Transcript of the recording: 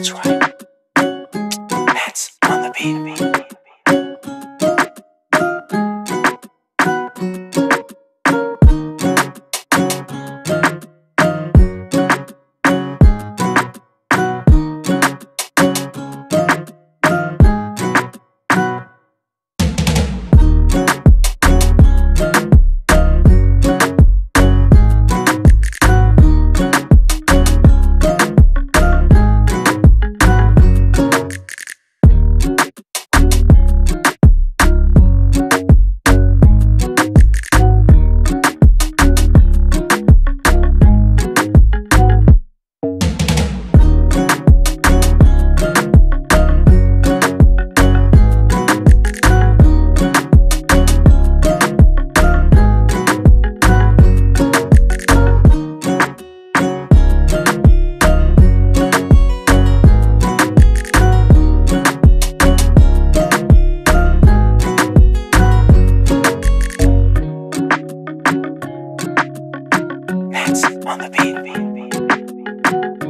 That's right. On the beat.